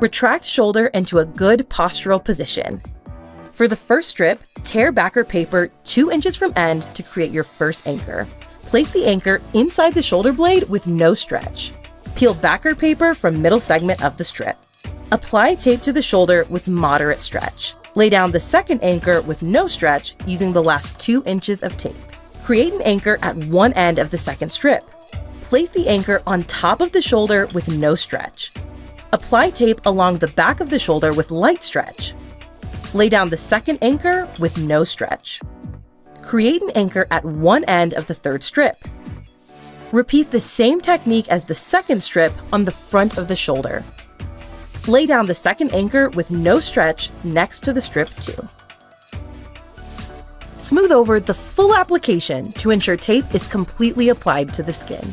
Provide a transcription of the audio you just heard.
Retract shoulder into a good postural position. For the first strip, tear backer paper 2 inches from end to create your first anchor. Place the anchor inside the shoulder blade with no stretch. Peel backer paper from middle segment of the strip. Apply tape to the shoulder with moderate stretch. Lay down the second anchor with no stretch using the last 2 inches of tape. Create an anchor at one end of the second strip. Place the anchor on top of the shoulder with no stretch. Apply tape along the back of the shoulder with light stretch. Lay down the second anchor with no stretch. Create an anchor at one end of the third strip. Repeat the same technique as the second strip on the front of the shoulder. Lay down the second anchor with no stretch next to the strip 2. Smooth over the full application to ensure tape is completely applied to the skin.